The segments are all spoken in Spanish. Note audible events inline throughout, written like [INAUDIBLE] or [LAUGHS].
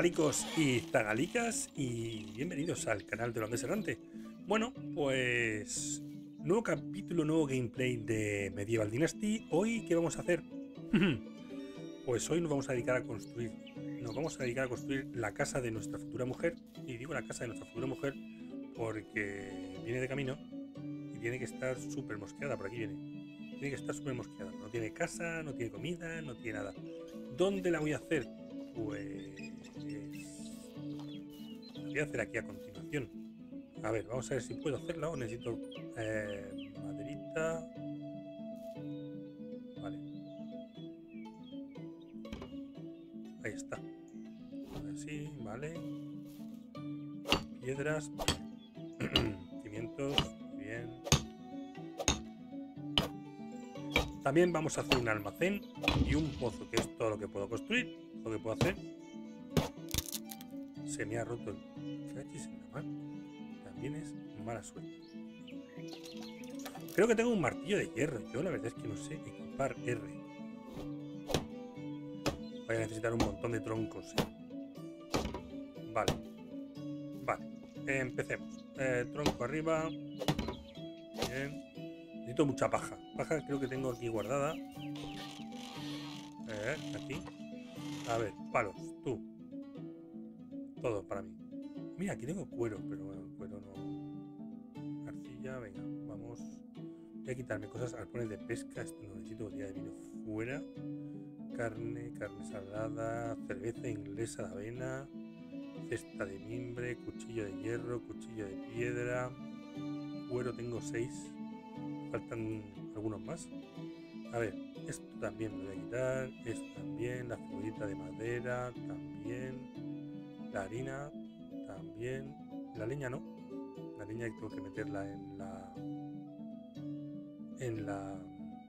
Zagalicos y Zagalicas y bienvenidos al canal de Holandés Errante. Bueno, pues nuevo capítulo, nuevo gameplay de Medieval Dynasty. Hoy, ¿qué vamos a hacer? [LAUGHS] pues hoy nos vamos a dedicar a construir, nos vamos a dedicar a construir la casa de nuestra futura mujer. Y digo la casa de nuestra futura mujer porque viene de camino y tiene que estar súper mosqueada, por aquí viene. Tiene que estar súper mosqueada. No tiene casa, no tiene comida, no tiene nada. ¿Dónde la voy a hacer? Pues voy a hacer aquí a continuación. A ver, vamos a ver si puedo hacerla o necesito eh, maderita. Vale. Ahí está. Así, vale. Piedras. [CLEARS THROAT] Cimientos. Bien. También vamos a hacer un almacén y un pozo, que es todo lo que puedo construir, lo que puedo hacer. Se me ha roto el fetish en la mano. También es mala suerte. Creo que tengo un martillo de hierro. Yo la verdad es que no sé equipar R. Voy a necesitar un montón de troncos. ¿eh? Vale. Vale. empecemos. Eh, tronco arriba. Bien. Necesito mucha paja. Paja creo que tengo aquí guardada. Eh, aquí. A ver, palos, tú. Todo para mí. Mira, aquí tengo cuero, pero bueno, cuero no. Arcilla, venga, vamos. Voy a quitarme cosas, arpones de pesca, esto no necesito botella de vino fuera. Carne, carne salada, cerveza inglesa de avena, cesta de mimbre, cuchillo de hierro, cuchillo de piedra. Cuero tengo seis. Faltan algunos más. A ver, esto también me voy a quitar. Esto también. La figurita de madera también. La harina también. La leña no. La leña tengo que meterla en la... En la...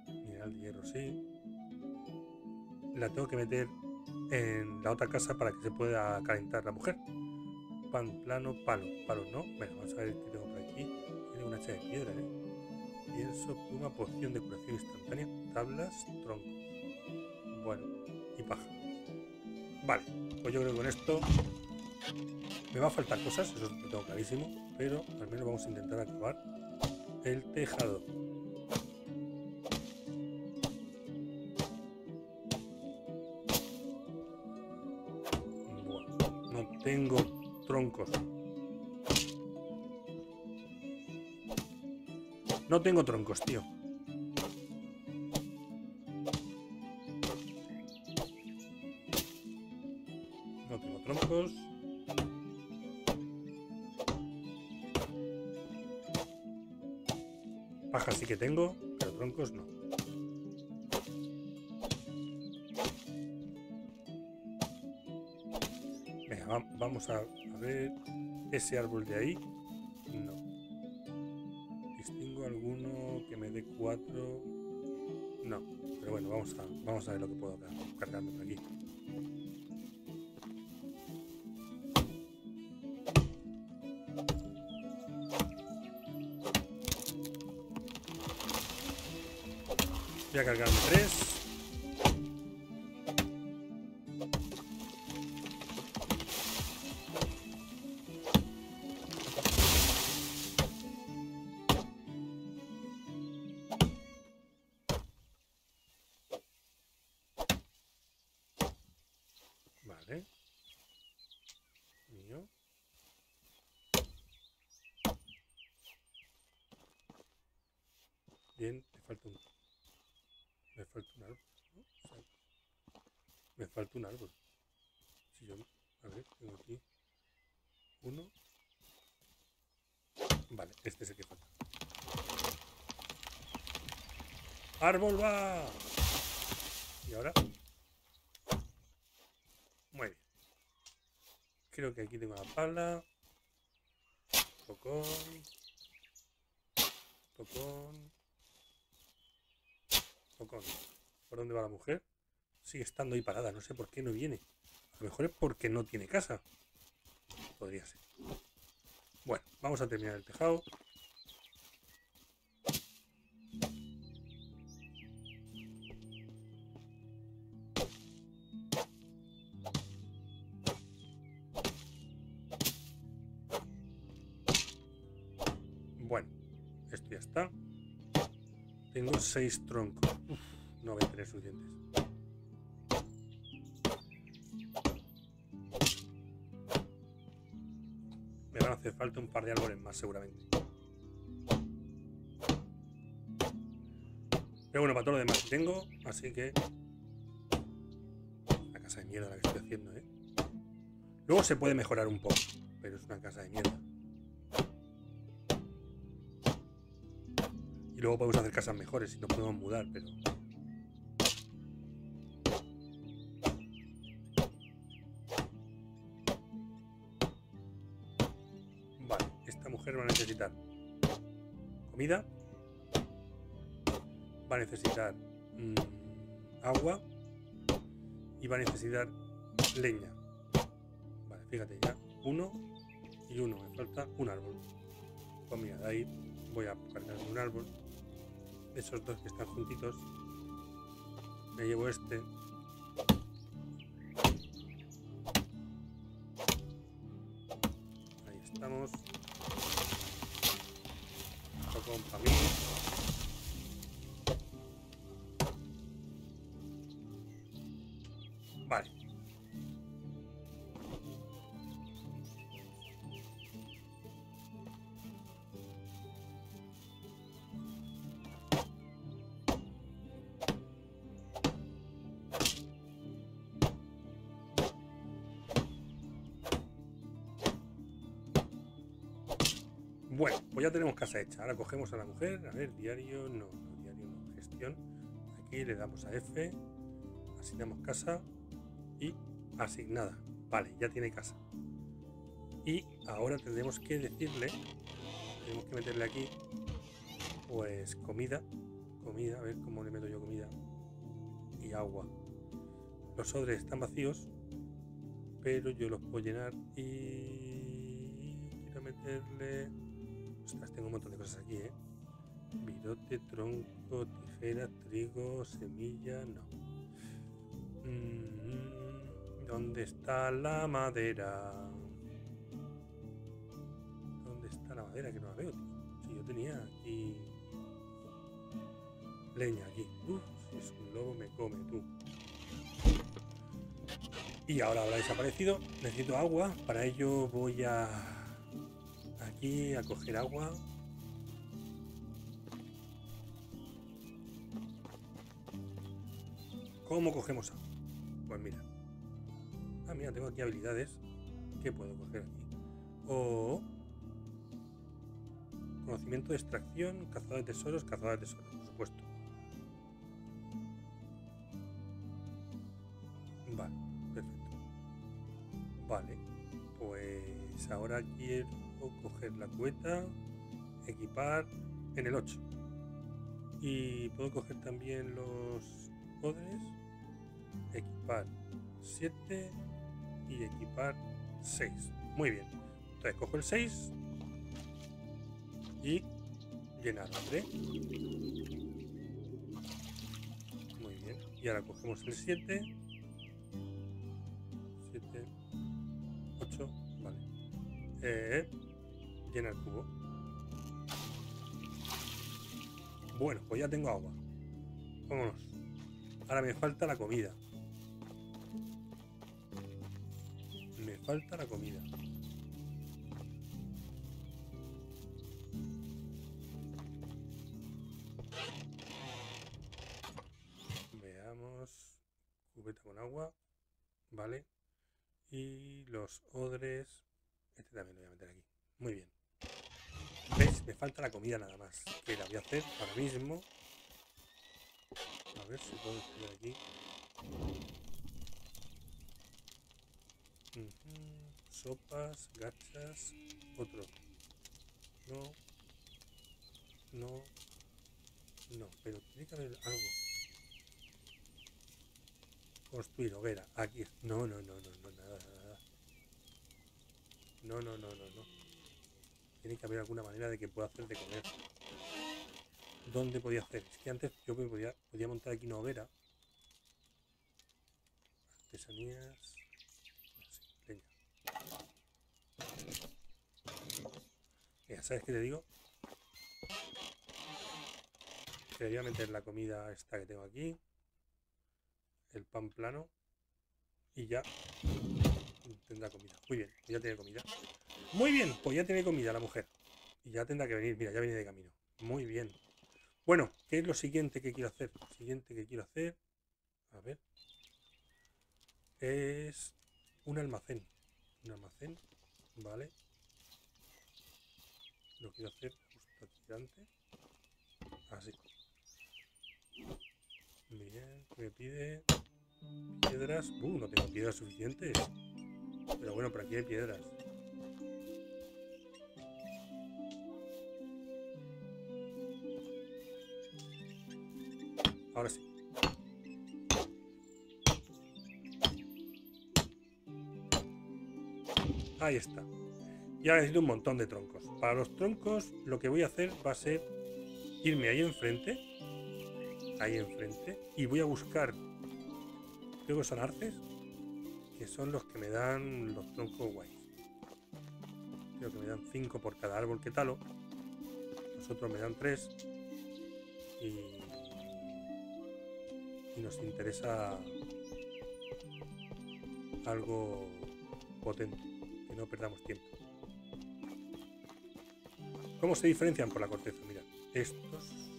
Mineral de hierro, sí. La tengo que meter en la otra casa para que se pueda calentar la mujer. Pan plano, palo. Palo no. Bueno, vamos a ver qué tengo por aquí. Tiene una hacha de piedra, ¿eh? Pienso, pluma, poción de curación instantánea, tablas, tronco. Bueno, y paja. Vale, pues yo creo que con esto me va a faltar cosas, eso lo tengo clarísimo, pero al menos vamos a intentar acabar el tejado. No tengo troncos, tío. No tengo troncos. Paja sí que tengo, pero troncos no. Venga, vamos a, a ver ese árbol de ahí. No tengo alguno que me dé 4. No, pero bueno, vamos a, vamos a ver lo que puedo cargarme por aquí. Voy a cargarme 3. ¡Árbol va! Y ahora... Muy bien. Creo que aquí tengo la pala. Tocón. Tocón. Tocón. ¿Por dónde va la mujer? Sigue estando ahí parada. No sé por qué no viene. A lo mejor es porque no tiene casa. Podría ser. Bueno, vamos a terminar el tejado. Seis troncos. No voy a tener suficientes. Me van a hacer falta un par de árboles más seguramente. Pero bueno, para todo lo demás tengo, así que... La casa de mierda la que estoy haciendo, ¿eh? Luego se puede mejorar un poco, pero es una casa de mierda. Luego podemos hacer casas mejores y nos podemos mudar, pero... Vale, esta mujer va a necesitar comida, va a necesitar mmm, agua y va a necesitar leña. Vale, fíjate ya, uno y uno, me falta un árbol. Pues mira, de ahí voy a cargar un árbol. Esos dos que están juntitos, me llevo este. Bueno, pues ya tenemos casa hecha. Ahora cogemos a la mujer. A ver, diario, no, no diario no, gestión. Aquí le damos a F, asignamos casa y asignada. Vale, ya tiene casa. Y ahora tendremos que decirle, tenemos que meterle aquí, pues comida, comida, a ver cómo le meto yo comida y agua. Los odres están vacíos, pero yo los puedo llenar y quiero meterle Ostras, tengo un montón de cosas aquí, ¿eh? Virote, tronco, tijera, trigo, semilla, no. Mm, ¿Dónde está la madera? ¿Dónde está la madera? Que no la veo, tío. Si yo tenía aquí... Leña aquí. Uf, si es un lobo me come, tú. Y ahora habrá desaparecido. Necesito agua. Para ello voy a aquí a coger agua. ¿Cómo cogemos agua? Pues mira. Ah, mira, tengo aquí habilidades que puedo coger aquí. O conocimiento de extracción, cazador de tesoros, cazador de tesoros, por supuesto. Vale, perfecto. Vale, pues ahora quiero coger la cubeta, equipar en el 8. Y puedo coger también los odres, equipar 7 y equipar 6. Muy bien. Entonces cojo el 6 y llenar odre. Muy bien. Y ahora cogemos el 7. 7, 8, vale. Eh, llena el cubo. Bueno, pues ya tengo agua. Vámonos. Ahora me falta la comida. Me falta la comida. Veamos. Cubeta con agua. Vale. Y los odres. Este también lo voy a meter aquí. Muy bien. Me falta la comida nada más. Que la voy a hacer ahora mismo. A ver si puedo escribir aquí. Sopas, gachas, otro. No. No. No, pero tiene que haber algo. Construir hoguera. Aquí. No, no, no, no, no, nada, nada. No, no, no, no, no. Tiene que haber alguna manera de que pueda hacer de comer. ¿Dónde podía hacer? Es que antes yo me podía, podía montar aquí una hoguera. Artesanías. Sí, leña. Mira, ¿sabes qué te digo? Le voy a meter la comida esta que tengo aquí. El pan plano. Y ya tendrá comida. Muy bien, ya tiene comida. Muy bien, pues ya tiene comida la mujer. Y ya tendrá que venir. Mira, ya viene de camino. Muy bien. Bueno, ¿qué es lo siguiente que quiero hacer? Lo siguiente que quiero hacer... A ver. Es un almacén. Un almacén. Vale. Lo quiero hacer justo aquí delante. Así. Bien, me pide piedras. Uh, no tengo piedras suficientes. Pero bueno, por aquí hay piedras. Ahora sí. Ahí está. Ya necesito un montón de troncos. Para los troncos lo que voy a hacer va a ser irme ahí enfrente. Ahí enfrente. Y voy a buscar, creo que son arces, que son los que me dan los troncos guays. Creo que me dan 5 por cada árbol que talo. Nosotros me dan 3. Y, y nos interesa algo potente, que no perdamos tiempo. ¿Cómo se diferencian por la corteza? Mira, estos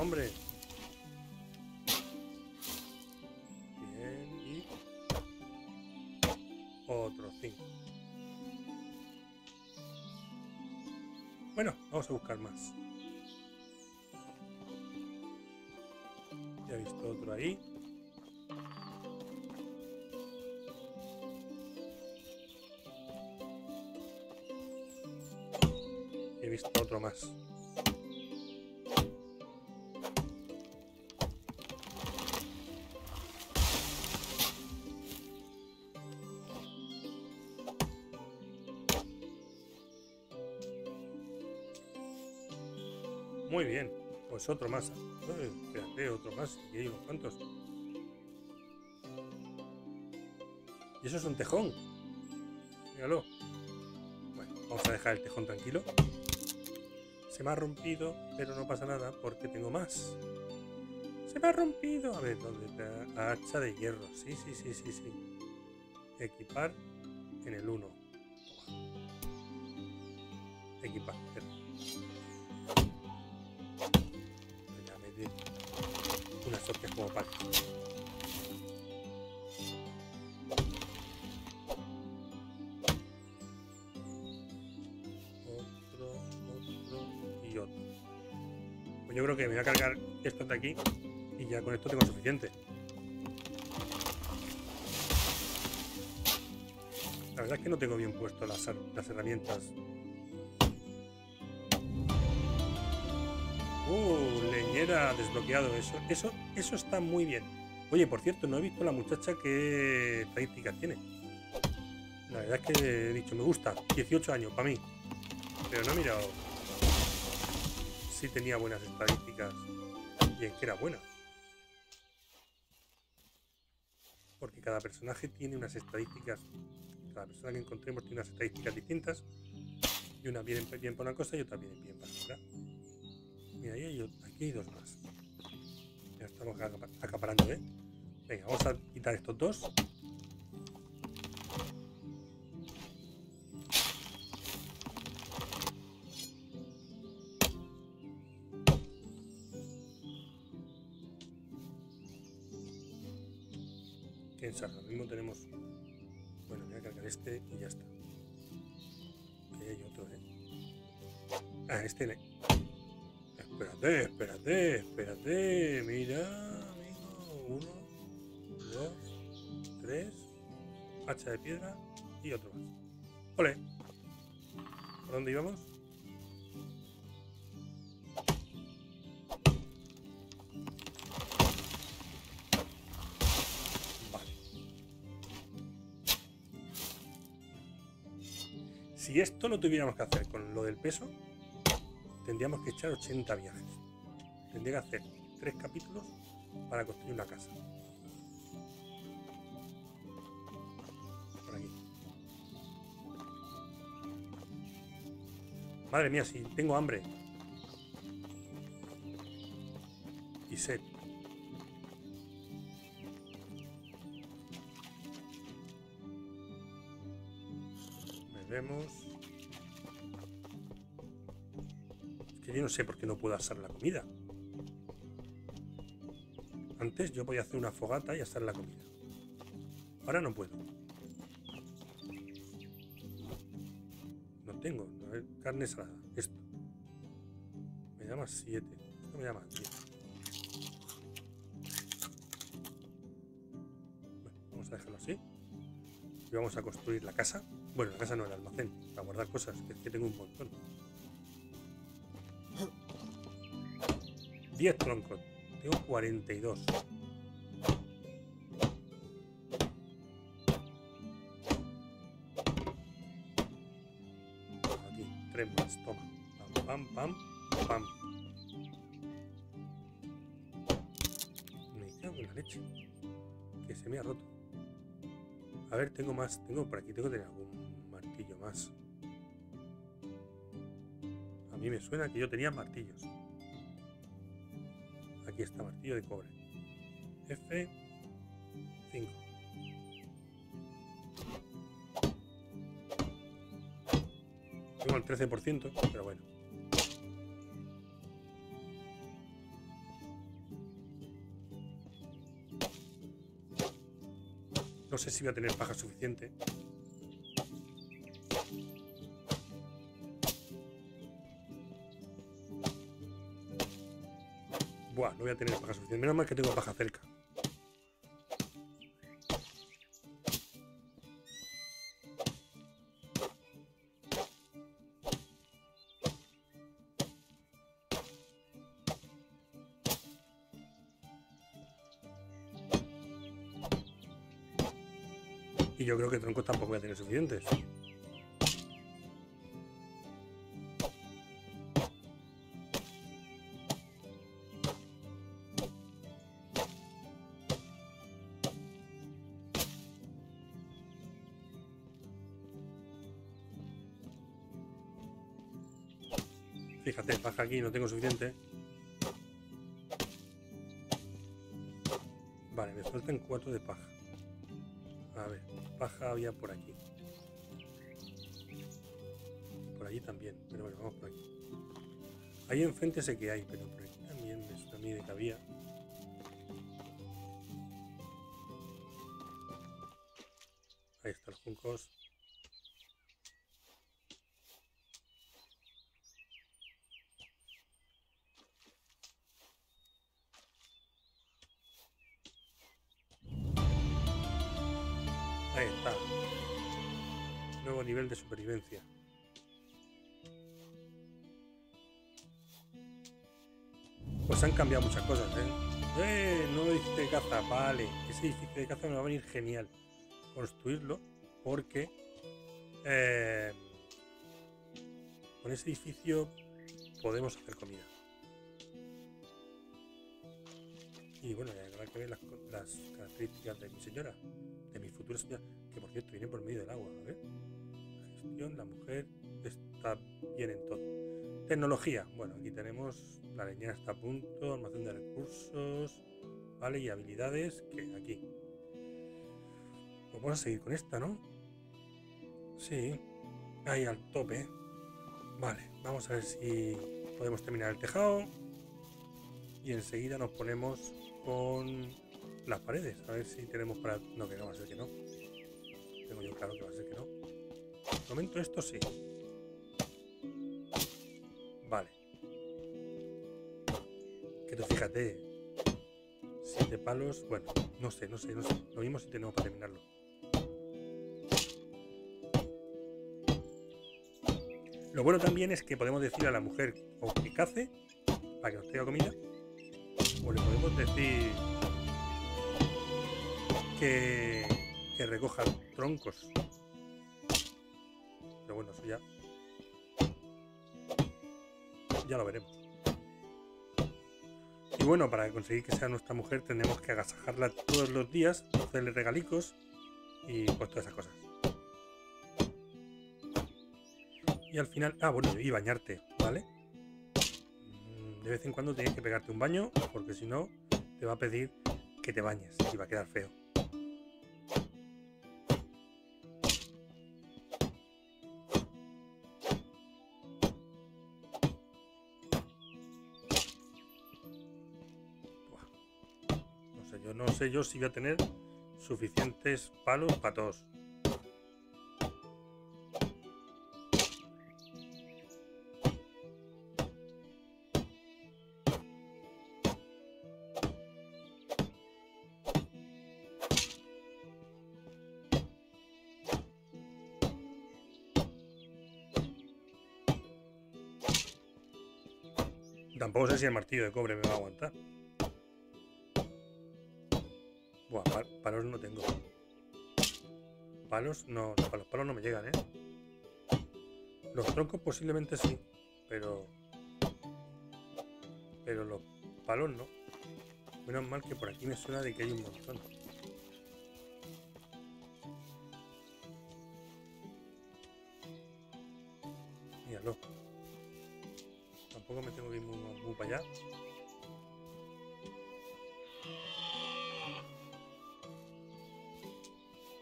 Hombre. Bien, y otros cinco. Bueno, vamos a buscar más. Ya he visto otro ahí. He visto otro más. Bien, pues otro más. Espérate, otro más. Y hay unos cuantos. Y eso es un tejón. Míralo. Bueno, vamos a dejar el tejón tranquilo. Se me ha rompido, pero no pasa nada porque tengo más. Se me ha rompido. A ver, ¿dónde está? Hacha de hierro. Sí, sí, sí, sí, sí. Equipar en el 1. Verdad es que no tengo bien puesto las, herramientas. Uh, leñera desbloqueado. Eso, eso, eso está muy bien. Oye, por cierto, no he visto la muchacha qué estadísticas tiene. La verdad es que he dicho, me gusta. 18 años, para mí. Pero no he mirado si tenía buenas estadísticas y en qué era buena. Porque cada personaje tiene unas estadísticas, cada persona que encontremos tiene unas estadísticas distintas. Y una viene bien para una cosa y otra viene bien para otra. Mira, ahí aquí hay dos más. Ya estamos acapa- acaparando, ¿eh? Venga, vamos a quitar estos dos. Quién sabe, ahora mismo tenemos. Este y ya está. Ahí hay otro, ¿eh? Ah, este. le- Espérate, espérate, espérate. Mira, amigo. Uno, dos, tres. Hacha de piedra y otro más. ¡Ole! ¿Por dónde íbamos? Si esto lo tuviéramos que hacer con lo del peso, tendríamos que echar 80 viajes. Tendría que hacer tres capítulos para construir una casa. Por aquí. Madre mía, si tengo hambre. Y sed. Vemos. Es que yo no sé por qué no puedo asar la comida. Antes yo podía hacer una fogata y asar la comida. Ahora no puedo. No tengo. A ver, carne salada. Esto. Me llama 7. Esto me llama 10. Bueno, vamos a dejarlo así. Y vamos a construir la casa. Bueno, la casa no, el almacén. Para guardar cosas, que es que tengo un montón. 10 troncos. Tengo 42. Aquí, tres más, toma. Pam, pam, pam, pam. Me cago en la leche. Que se me ha roto. A ver, tengo más. Tengo por aquí, tengo que tener algún A mí me suena que yo tenía martillos. Aquí está, martillo de cobre. F5. Tengo el 13%, pero bueno. No sé si voy a tener paja suficiente. No voy a tener paja suficiente. Menos mal que tengo paja cerca. Y yo creo que troncos tampoco voy a tener suficientes. Aquí, no tengo suficiente. Vale, me faltan cuatro de paja. A ver, paja había por aquí. Por allí también, pero bueno, vamos por aquí. Ahí enfrente sé que hay, pero por aquí también me suena a mí de que había. Ahí están los juncos. Pues han cambiado muchas cosas, ¿eh? ¡Eh! Nuevo edificio de caza, vale. Ese edificio de caza me va a venir genial construirlo porque eh, con ese edificio podemos hacer comida. Y bueno, ya habrá que las, las características de mi señora, de mi futura señora, que por cierto viene por medio del agua. A ver. La mujer está bien en todo. Tecnología. Bueno, aquí tenemos la leñera está a punto, almacén de recursos, vale, y habilidades que aquí. Pues vamos a seguir con esta, ¿no? Sí, ahí al tope. Vale, vamos a ver si podemos terminar el tejado. Y enseguida nos ponemos con las paredes. A ver si tenemos para... No, que no, va a ser que no. Tengo yo claro que va a ser que no. Momento esto sí. Vale. Que tú fíjate. Siete palos. Bueno, no sé, no sé, no sé. Lo mismo si tenemos para terminarlo. Lo bueno también es que podemos decirle a la mujer o que cace para que nos traiga comida. O le podemos decir que, que recoja troncos bueno, eso ya... Ya lo veremos. Y bueno, para conseguir que sea nuestra mujer tenemos que agasajarla todos los días, hacerle regalicos y pues todas esas cosas. Y al final... Ah, bueno, y bañarte, ¿vale? Mm, de vez en cuando tienes que pegarte un baño porque si no te va a pedir que te bañes y va a quedar feo. Yo no sé yo si voy a tener suficientes palos para todos. Tampoco sé si el martillo de cobre me va a aguantar. Palos no tengo. Palos no, los palos no me llegan, ¿eh? Los troncos posiblemente sí, pero... Pero los palos no. Menos mal que por aquí me suena de que hay un montón.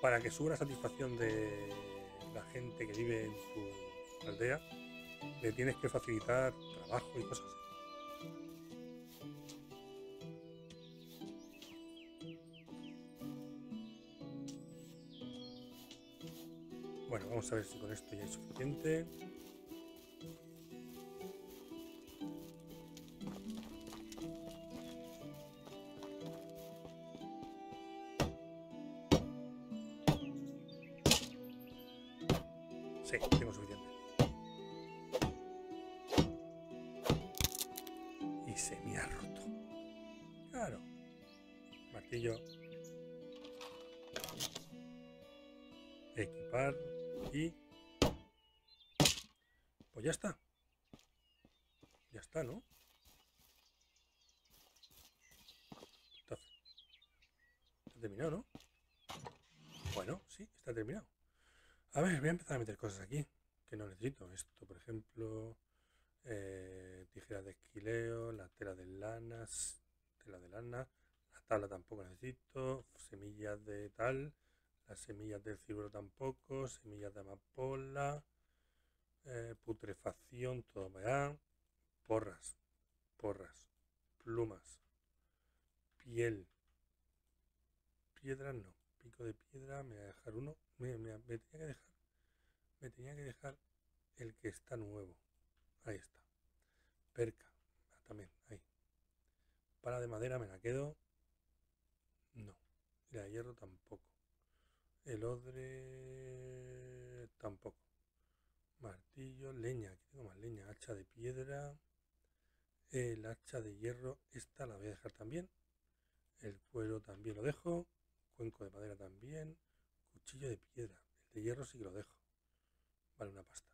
Para que suba la satisfacción de la gente que vive en tu aldea, le tienes que facilitar trabajo y cosas así. Bueno, vamos a ver si con esto ya es suficiente. Voy a empezar a meter cosas aquí que no necesito. Esto, por ejemplo, eh, tijera de esquileo, la tela de lanas, tela de lana, la tabla tampoco necesito, semillas de tal, las semillas del cibro tampoco, semillas de amapola, eh, putrefacción, todo me da, porras, porras, plumas, piel, piedra no, pico de piedra, me voy a dejar uno, me, me, me tenía que dejar me tenía que dejar el que está nuevo. Ahí está. Perca. Ah, también, ahí. Para de madera me la quedo. No. La de hierro tampoco. El odre tampoco. Martillo, leña. Aquí tengo más leña. Hacha de piedra. El hacha de hierro. Esta la voy a dejar también. El cuero también lo dejo. Cuenco de madera también. Cuchillo de piedra. El de hierro sí que lo dejo vale una pasta.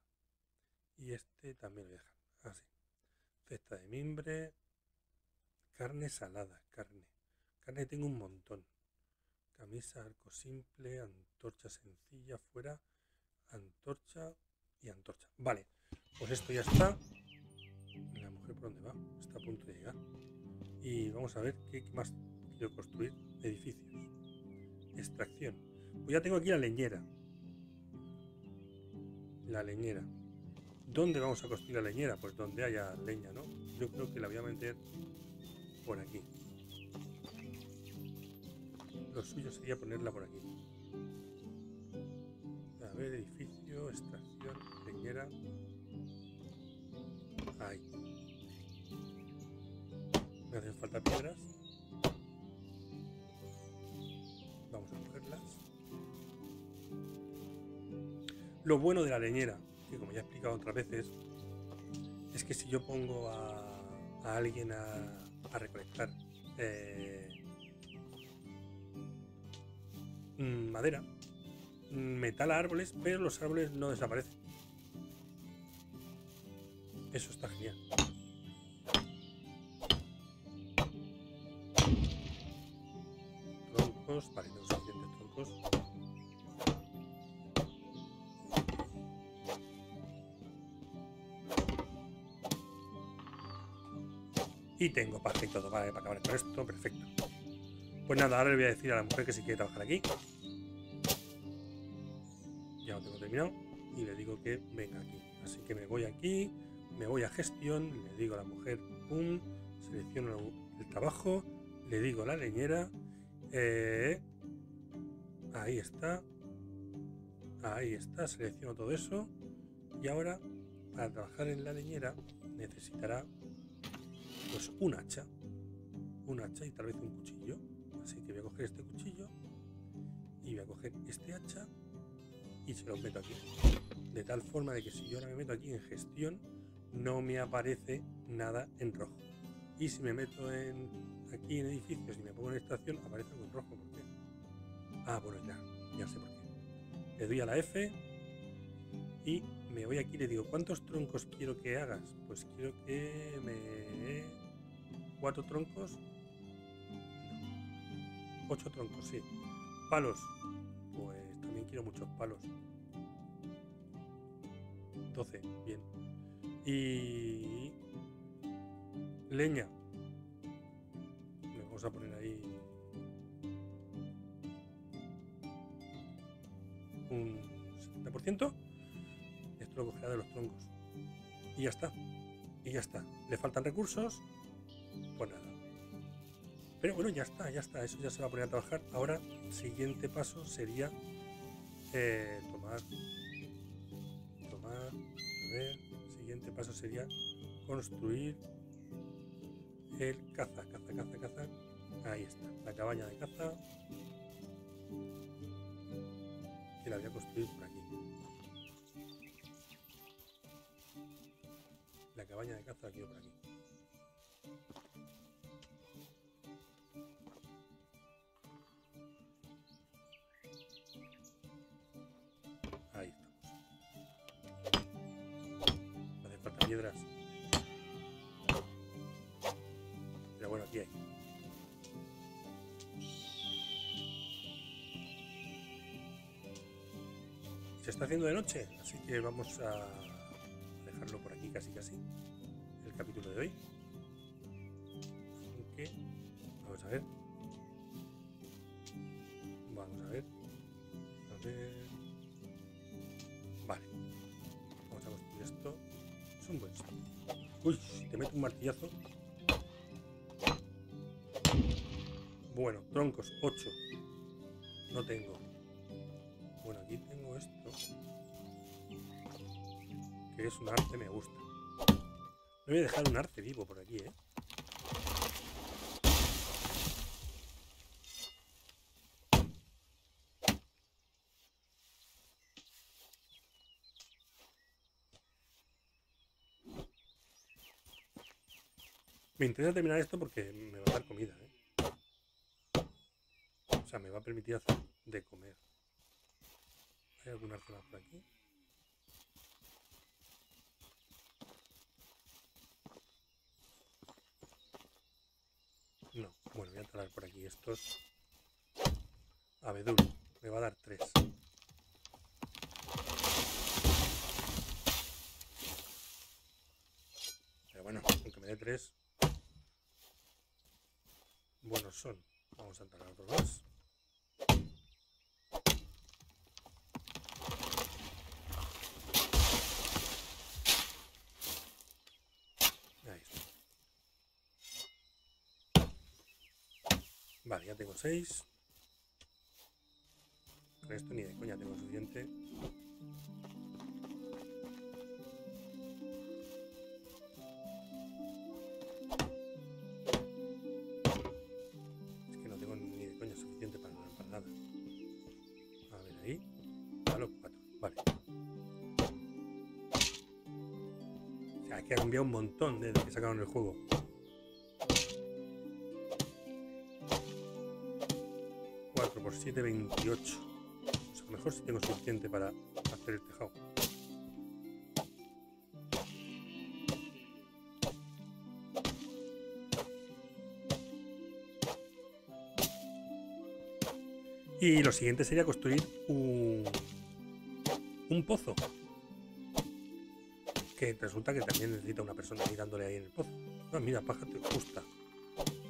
Y este también lo dejan así. Cesta de mimbre, carne salada, carne. Carne tengo un montón. Camisa, arco simple, antorcha sencilla, fuera, antorcha y antorcha. Vale, pues esto ya está. La mujer por dónde va, está a punto de llegar. Y vamos a ver qué más quiero construir. Edificios. Extracción. Pues ya tengo aquí la leñera la leñera. ¿Dónde vamos a construir la leñera? Pues donde haya leña, ¿no? Yo creo que la voy a meter por aquí. Lo suyo sería ponerla por aquí. A ver, edificio, extracción, leñera. Ahí. Me hacen falta piedras. Vamos a cogerlas. Lo bueno de la leñera, que como ya he explicado otras veces, es que si yo pongo a, alguien a, recolectar eh, mm, madera, metal a árboles, pero los árboles no desaparecen. Eso está genial. Troncos, vale, tengo suficientes troncos. Y tengo paz y todo, para acabar con esto, perfecto. Pues nada, ahora le voy a decir a la mujer que si quiere trabajar aquí. Ya lo tengo terminado. Y le digo que venga aquí. Así que me voy aquí, me voy a gestión, le digo a la mujer, pum, selecciono el trabajo, le digo la leñera, eh, ahí está, ahí está, selecciono todo eso. Y ahora, para trabajar en la leñera, necesitará un hacha, un hacha y tal vez un cuchillo. Así que voy a coger este cuchillo y voy a coger este hacha y se lo meto aquí. De tal forma de que si yo ahora me meto aquí en gestión, no me aparece nada en rojo. Y si me meto en aquí en edificios y me pongo en estación, aparece algo en rojo. ¿Por qué? Ah, bueno, ya, ya sé por qué. Le doy a la F y me voy aquí y le digo, ¿cuántos troncos quiero que hagas? Pues quiero que me... ¿Cuatro troncos? Ocho troncos, sí. Palos. Pues también quiero muchos palos. 12, bien. Y leña. Le vamos a poner ahí un 70%. Esto lo cogerá de los troncos. Y ya está. Y ya está. Le faltan recursos. Pues nada. Pero bueno, ya está, ya está. Eso ya se va a poner a trabajar. Ahora, siguiente paso sería eh, tomar. Tomar. A ver. Siguiente paso sería construir el caza, caza, caza, caza. Ahí está, la cabaña de caza. Que la voy a construir por aquí. La cabaña de caza la quiero por aquí. Piedras. Pero bueno, aquí hay. Se está haciendo de noche, así que vamos a dejarlo por aquí casi casi. El capítulo de hoy. Un martillazo. Bueno, troncos, 8. No tengo. Bueno, aquí tengo esto. Que es un arte, me gusta. No voy a dejar un arte vivo por aquí, ¿eh? Me interesa terminar esto porque me va a dar comida, ¿eh? O sea, me va a permitir hacer de comer. ¿Hay alguna zona por aquí? No. Bueno, voy a talar por aquí estos. Abedul. Me va a dar tres. Pero bueno, aunque me dé tres, buenos son. Vamos a talar otros más. Ahí. Vale, ya tengo seis. Con esto ni de coña tengo suficiente. Que ha cambiado un montón desde que sacaron el juego. 4 por 7, 28. Vamos a mejor si tengo suficiente para hacer el tejado. Y lo siguiente sería construir un, un pozo. Que resulta que también necesita una persona mirándole ahí en el pozo. Ah, mira, paja justa.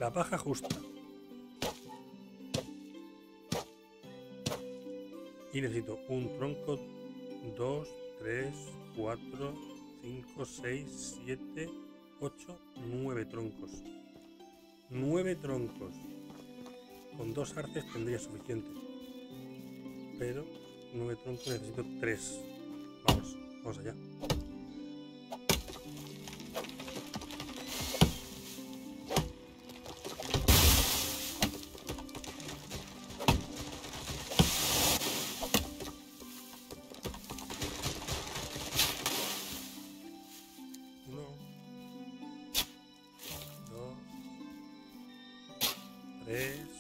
La paja justa. Y necesito un tronco, 2, 3, 4, 5, 6, 7, 8, 9 troncos. 9 troncos. Con dos arces tendría suficiente. Pero 9 troncos necesito 3. Vamos, vamos allá. Tres.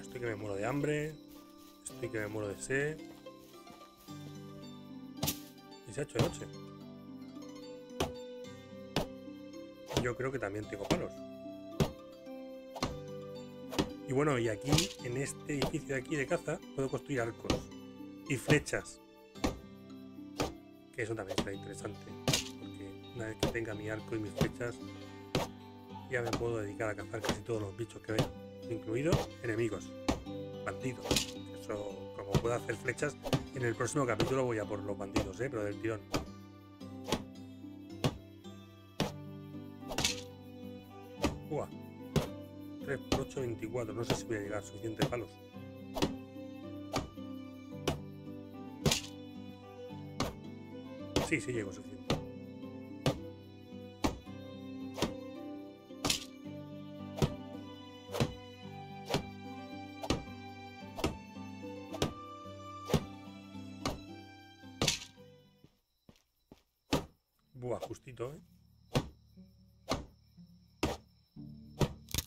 Estoy que me muero de hambre. Estoy que me muero de sed. Y se ha hecho noche. Yo creo que también tengo palos. Y bueno, y aquí, en este edificio de aquí de caza, puedo construir arcos y flechas. Que eso también será interesante. Porque una vez que tenga mi arco y mis flechas, ya me puedo dedicar a cazar casi todos los bichos que vea. Incluidos enemigos, bandidos. Eso, como puedo hacer flechas, en el próximo capítulo voy a por los bandidos, ¿eh? pero del tirón. Uah. 3 por 8, 24. No sé si voy a llegar a suficientes palos. Sí, sí llego suficiente. Justito, ¿eh?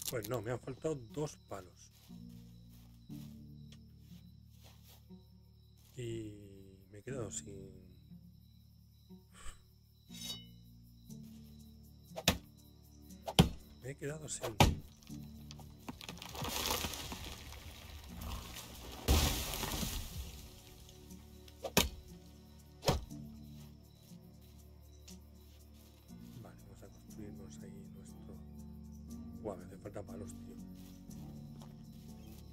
Pues no, me han faltado dos palos. Y me he quedado sin... Me he quedado sin... Falta palos, tío.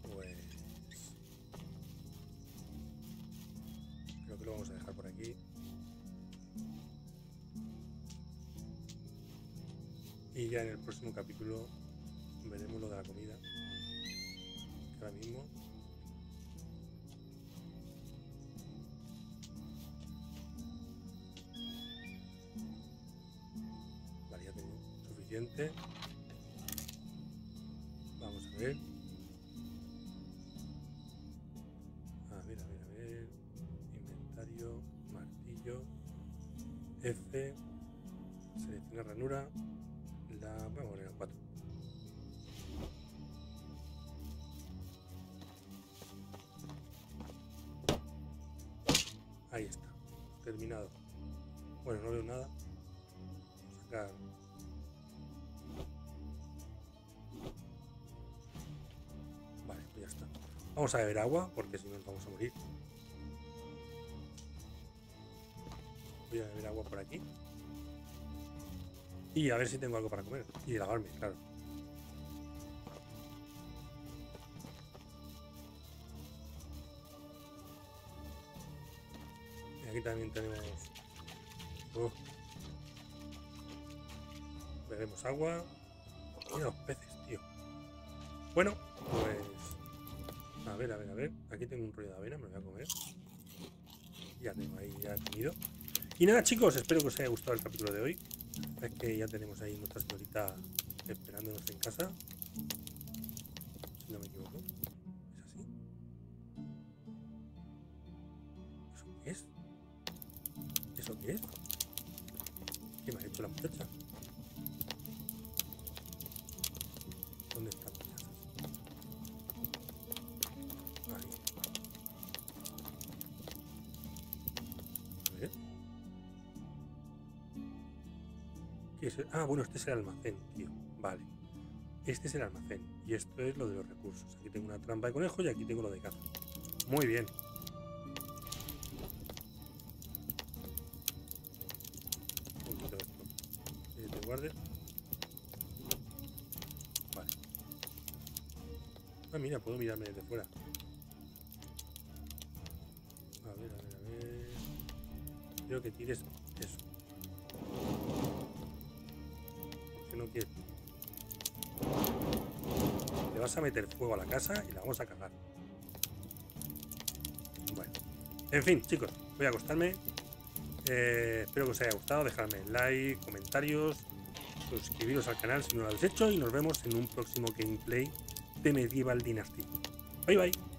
Pues... Creo que lo vamos a dejar por aquí. Y ya en el próximo capítulo veremos lo de la comida. Ahora mismo... Vale, ya tengo suficiente. A ver, a ver, a ver. Inventario, martillo, F, seleccionar ranura. Vamos a beber agua porque si no nos vamos a morir. Voy a beber agua por aquí. Y a ver si tengo algo para comer. Y lavarme, claro. Y aquí también tenemos... Uf. Bebemos agua. Mira los peces, tío. Bueno, pues A ver, a ver, a ver. Aquí tengo un rollo de avena, me lo voy a comer. Ya tengo ahí, ya he comido. Y nada, chicos, espero que os haya gustado el capítulo de hoy. Es que ya tenemos ahí nuestra señorita esperándonos en casa. Ah, bueno, este es el almacén, tío. Vale. Este es el almacén. Y esto es lo de los recursos. Aquí tengo una trampa de conejo y aquí tengo lo de caza. Muy bien. Un poquito esto. Que te guarde. Vale. Ah, mira, puedo mirarme desde fuera. A ver, a ver, a ver. Quiero que tires eso. Le vas a meter fuego a la casa y la vamos a cagar. Bueno. En fin, chicos, voy a acostarme. Eh, espero que os haya gustado. Dejadme like, comentarios, suscribiros al canal si no lo habéis hecho y nos vemos en un próximo gameplay de Medieval Dynasty. Bye bye.